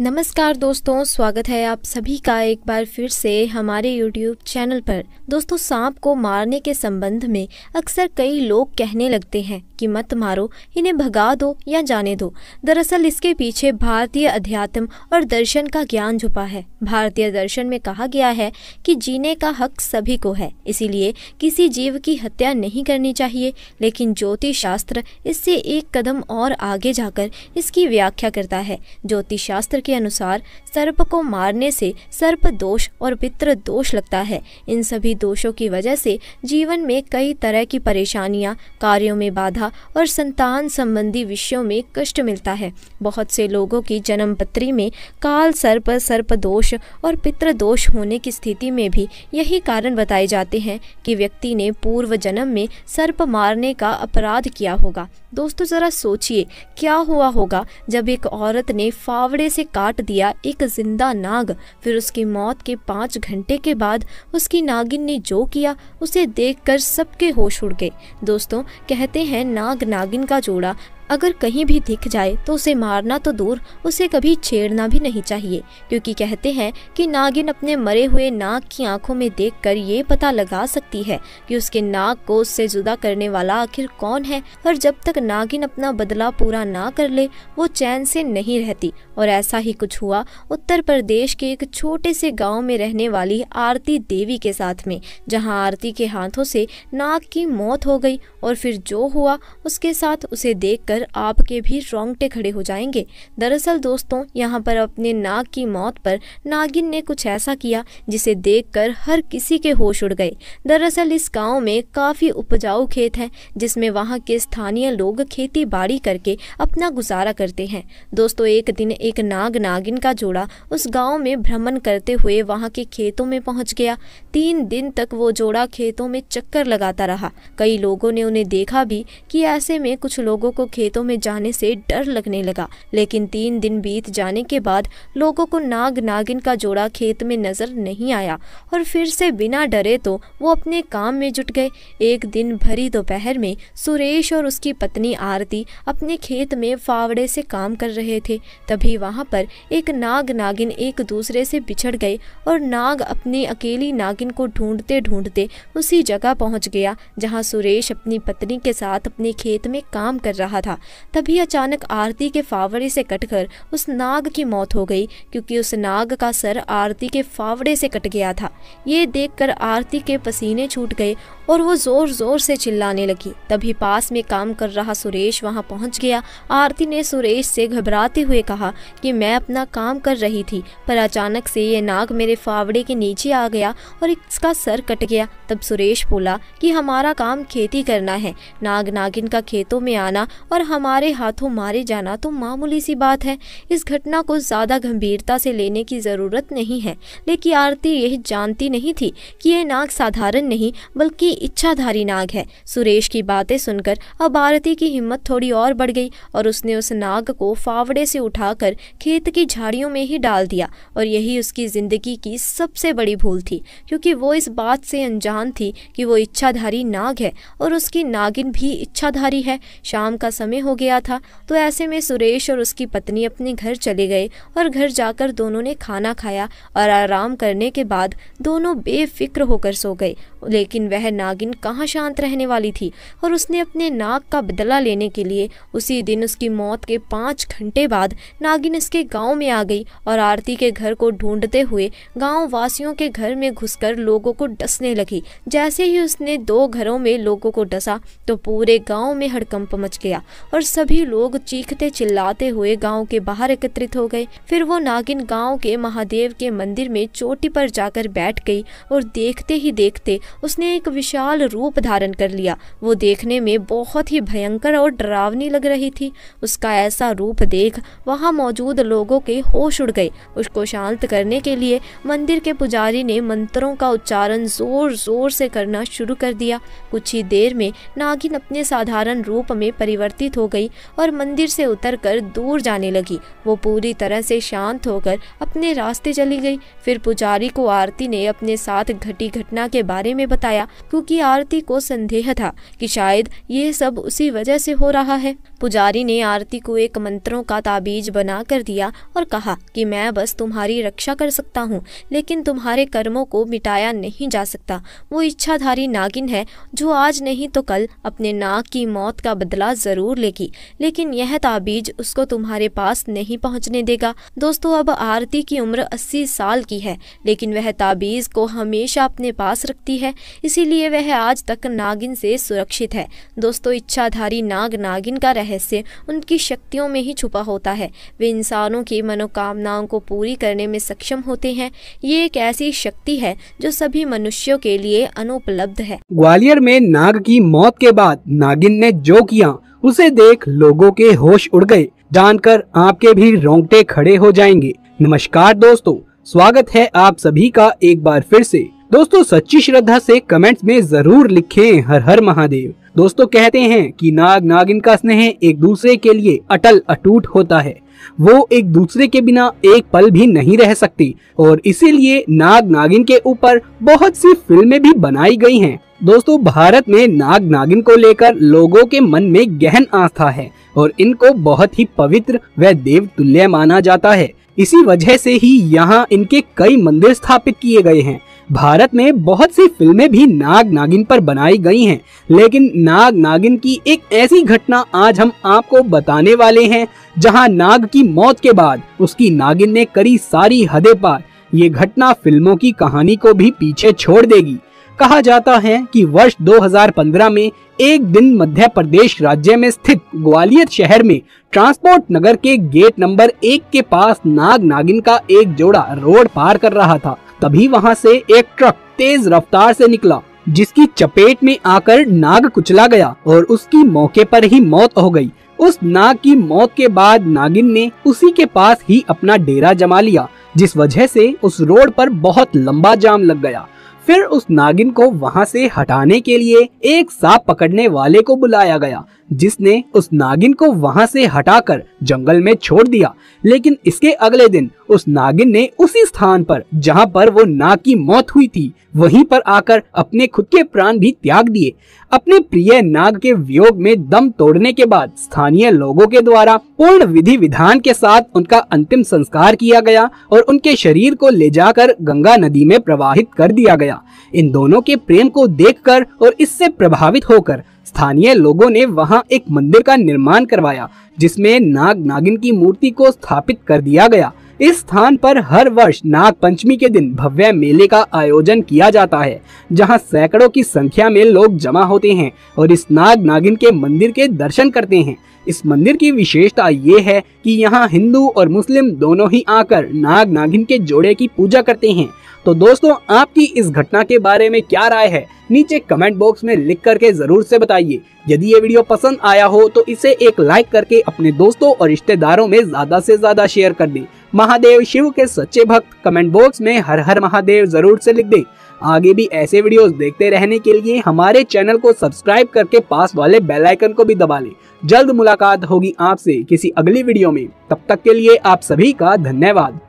नमस्कार दोस्तों, स्वागत है आप सभी का एक बार फिर से हमारे YouTube चैनल पर। दोस्तों, सांप को मारने के संबंध में अक्सर कई लोग कहने लगते हैं कि मत मारो, इन्हें भगा दो या जाने दो। दरअसल इसके पीछे भारतीय अध्यात्म और दर्शन का ज्ञान छुपा है। भारतीय दर्शन में कहा गया है कि जीने का हक सभी को है, इसीलिए किसी जीव की हत्या नहीं करनी चाहिए। लेकिन ज्योतिष शास्त्र इससे एक कदम और आगे जाकर इसकी व्याख्या करता है। ज्योतिष शास्त्र के अनुसार सर्प को मारने से सर्प दोष और पितृ दोष लगता है। इन सभी दोषों की वजह से जीवन में कई तरह की परेशानियाँ, कार्यों में बाधा और संतान संबंधी विषयों में कष्ट मिलता है। बहुत से लोगों की जन्म पत्री में काल सर्प सर्प दोष और पितृ दोष होने की स्थिति में भी यही कारण बताए जाते हैं कि व्यक्ति ने पूर्व जन्म में सर्प मारने का अपराध किया होगा। दोस्तों, ज़रा सोचिए, क्या हुआ होगा जब एक औरत ने फावड़े से काट दिया एक ज़िंदा नाग। फिर उसकी मौत के पाँच घंटे के बाद उसकी नागिन ने जो किया, उसे देखकर सबके होश उड़ गए। दोस्तों, कहते हैं नाग नागिन का जोड़ा अगर कहीं भी दिख जाए तो उसे मारना तो दूर, उसे कभी छेड़ना भी नहीं चाहिए, क्योंकि कहते हैं कि नागिन अपने मरे हुए नाग की आँखों में देखकर ये पता लगा सकती है कि उसके नाग को उससे जुदा करने वाला आखिर कौन है, और जब तक नागिन अपना बदला पूरा ना कर ले, वो चैन से नहीं रहती, और ऐसा ही कुछ हुआ उत्तर प्रदेश के एक छोटे से गाँव में रहने वाली आरती देवी के साथ में, जहाँ आरती के हाथों से नाग की मौत हो गई, और फिर जो हुआ, उसके साथ उसे देखकर सुनकर आपके भी रोंगटे खड़े हो जाएँगे। दरअसल दोस्तों, यहाँ पर अपने नाग की मौत पर नागिन ने कुछ ऐसा किया जिसे देखकर हर किसी के होश उड़ गए। दरअसल इस गाँव में काफ़ी उपजाऊ खेत है, जिसमें वहाँ के स्थानीय लोग खेती बाड़ी करके अपना गुजारा करते हैं। दोस्तों, एक दिन एक नाग नागिन का जोड़ा उस गाँव में भ्रमण करते हुए वहाँ के खेतों में पहुँच गया। तीन दिन तक वो जोड़ा खेतों में चक्कर लगाता रहा। कई लोगों ने उन्हें देखा भी कि ऐसे में कुछ लोगों को खेत खेतों में जाने से डर लगने लगा। लेकिन तीन दिन बीत जाने के बाद लोगों को नाग नागिन का जोड़ा खेत में नज़र नहीं आया और फिर से बिना डरे तो वो अपने काम में जुट गए। एक दिन भरी दोपहर में सुरेश और उसकी पत्नी आरती अपने खेत में फावड़े से काम कर रहे थे। तभी वहाँ पर एक नाग नागिन एक दूसरे से बिछड़ गए और नाग अपनी अकेली नागिन को ढूंढते ढूंढते उसी जगह पहुँच गया, जहाँ सुरेश अपनी पत्नी के साथ अपने खेत में काम कर रहा था। तभी अचानक आरती के फावड़े से कटकर उस नाग की मौत हो गई, क्योंकि उस नाग का सर आरती के फावड़े से कट गया था। ये देखकर आरती के पसीने छूट गए और वो ज़ोर ज़ोर से चिल्लाने लगी। तभी पास में काम कर रहा सुरेश वहाँ पहुँच गया। आरती ने सुरेश से घबराते हुए कहा कि मैं अपना काम कर रही थी, पर अचानक से ये नाग मेरे फावड़े के नीचे आ गया और इसका सर कट गया। तब सुरेश बोला कि हमारा काम खेती करना है। नाग नागिन का खेतों में आना और हमारे हाथों मारे जाना तो मामूली सी बात है। इस घटना को ज़्यादा गंभीरता से लेने की ज़रूरत नहीं है। लेकिन आरती यह जानती नहीं थी कि यह नाग साधारण नहीं, बल्कि इच्छाधारी नाग है। सुरेश की बातें सुनकर अब आरती की हिम्मत थोड़ी और बढ़ गई और उसने उस नाग को फावड़े से उठाकर खेत की झाड़ियों में ही डाल दिया और यही उसकी ज़िंदगी की सबसे बड़ी भूल थी, क्योंकि वो इस बात से अनजान थी कि वो इच्छाधारी नाग है और उसकी नागिन भी इच्छाधारी है। शाम का समय हो गया था तो ऐसे में सुरेश और उसकी पत्नी अपने घर चले गए और घर जाकर दोनों ने खाना खाया और आराम करने के बाद दोनों बेफिक्र होकर सो गए, लेकिन वह नागिन कहाँ शांत रहने वाली थी और उसने अपने नाग का बदला लेने के लिए उसी दिन उसकी मौत के पाँच घंटे बाद नागिन इसके गाँव में आ गई और आरती के घर को ढूंढते हुए गाँव वासियों के घर में घुसकर लोगों को डसने लगी। जैसे ही उसने दो घरों में लोगों को डसा तो पूरे गाँव में हड़कंप मच गया और सभी लोग चीखते चिल्लाते हुए गाँव के बाहर एकत्रित हो गए। फिर वो नागिन गाँव के महादेव के मंदिर में चोटी पर जाकर बैठ गई और देखते ही देखते उसने एक विशाल रूप धारण कर लिया। वो देखने में बहुत ही भयंकर और डरावनी लग रही थी। उसका ऐसा रूप देख वहाँ मौजूद लोगों के होश उड़ गए। उसको शांत करने के लिए मंदिर के पुजारी ने मंत्रों का उच्चारण ज़ोर ज़ोर से करना शुरू कर दिया। कुछ ही देर में नागिन अपने साधारण रूप में परिवर्तित हो गई और मंदिर से उतरकर दूर जाने लगी। वो पूरी तरह से शांत होकर अपने रास्ते चली गई। फिर पुजारी को आरती ने अपने साथ घटी घटना के बारे में बताया। क्योंकि आरती को संदेह था कि शायद ये सब उसी वजह से हो रहा है। पुजारी ने आरती को एक मंत्रों का ताबीज बना कर दिया और कहा कि मैं बस तुम्हारी रक्षा कर सकता हूँ, लेकिन तुम्हारे कर्मों को मिटाया नहीं जा सकता। वो इच्छाधारी नागिन है, जो आज नहीं तो कल अपने नाग की मौत का बदला ज़रूर लेगी, लेकिन यह ताबीज उसको तुम्हारे पास नहीं पहुँचने देगा। दोस्तों, अब आरती की उम्र अस्सी साल की है, लेकिन वह ताबीज को हमेशा अपने पास रखती है, इसीलिए वह आज तक नागिन से सुरक्षित है। दोस्तों, इच्छाधारी नाग नागिन का रहस्य उनकी शक्तियों में ही छुपा होता है। वे इंसानों की मनोकामनाओं को पूरी करने में सक्षम होते हैं। ये एक ऐसी शक्ति है जो सभी मनुष्यों के लिए अनुपलब्ध है। ग्वालियर में नाग की मौत के बाद नागिन ने जो किया, उसे देख लोगों के होश उड़ गए। जानकर आपके भी रोंगटे खड़े हो जाएँगे। नमस्कार दोस्तों, स्वागत है आप सभी का एक बार फिर से। दोस्तों, सच्ची श्रद्धा से कमेंट्स में ज़रूर लिखें। हर हर महादेव। दोस्तों कहते हैं कि नाग नागिन का स्नेह एक दूसरे के लिए अटल अटूट होता है। वो एक दूसरे के बिना एक पल भी नहीं रह सकती और इसीलिए नाग नागिन के ऊपर बहुत सी फ़िल्में भी बनाई गई हैं। दोस्तों, भारत में नाग नागिन को लेकर लोगों के मन में गहन आस्था है और इनको बहुत ही पवित्र व देव तुल्य माना जाता है। इसी वजह से ही यहाँ इनके कई मंदिर स्थापित किए गए हैं। भारत में बहुत सी फ़िल्में भी नाग नागिन पर बनाई गई हैं, लेकिन नाग नागिन की एक ऐसी घटना आज हम आपको बताने वाले हैं जहाँ नाग की मौत के बाद उसकी नागिन ने करी सारी हदें पार। ये घटना फ़िल्मों की कहानी को भी पीछे छोड़ देगी। कहा जाता है कि वर्ष 2015 में एक दिन मध्य प्रदेश राज्य में स्थित ग्वालियर शहर में ट्रांसपोर्ट नगर के गेट नंबर एक के पास नाग नागिन का एक जोड़ा रोड पार कर रहा था। तभी वहाँ से एक ट्रक तेज रफ्तार से निकला, जिसकी चपेट में आकर नाग कुचला गया और उसकी मौके पर ही मौत हो गई। उस नाग की मौत के बाद नागिन ने उसी के पास ही अपना डेरा जमा लिया, जिस वजह से उस रोड पर बहुत लंबा जाम लग गया। फिर उस नागिन को वहाँ से हटाने के लिए एक सांप पकड़ने वाले को बुलाया गया, जिसने उस नागिन को वहाँ से हटाकर जंगल में छोड़ दिया। लेकिन इसके अगले दिन उस नागिन ने उसी स्थान पर, जहाँ पर वो नाग की मौत हुई थी, वहीं पर आकर अपने खुद के प्राण भी त्याग दिए। अपने प्रिय नाग के वियोग में दम तोड़ने के बाद स्थानीय लोगों के द्वारा पूर्ण विधि विधान के साथ उनका अंतिम संस्कार किया गया और उनके शरीर को ले जाकर गंगा नदी में प्रवाहित कर दिया गया। इन दोनों के प्रेम को देखकर और इससे प्रभावित होकर स्थानीय लोगों ने वहाँ एक मंदिर का निर्माण करवाया, जिसमें नाग नागिन की मूर्ति को स्थापित कर दिया गया। इस स्थान पर हर वर्ष नाग पंचमी के दिन भव्य मेले का आयोजन किया जाता है, जहाँ सैकड़ों की संख्या में लोग जमा होते हैं और इस नाग नागिन के मंदिर के दर्शन करते हैं। इस मंदिर की विशेषता ये है कि यहाँ हिंदू और मुस्लिम दोनों ही आकर नाग नागिन के जोड़े की पूजा करते हैं। तो दोस्तों, आपकी इस घटना के बारे में क्या राय है? नीचे कमेंट बॉक्स में लिख करके ज़रूर से बताइए। यदि ये वीडियो पसंद आया हो तो इसे एक लाइक करके अपने दोस्तों और रिश्तेदारों में ज़्यादा से ज़्यादा शेयर कर दें। महादेव शिव के सच्चे भक्त। कमेंट बॉक्स में हर हर महादेव ज़रूर से लिख दे। आगे भी ऐसे वीडियोस देखते रहने के लिए हमारे चैनल को सब्सक्राइब करके पास वाले बेल आइकन को भी दबा लें। जल्द मुलाकात होगी आपसे किसी अगली वीडियो में। तब तक के लिए आप सभी का धन्यवाद।